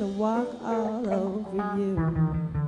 gonna walk all over you.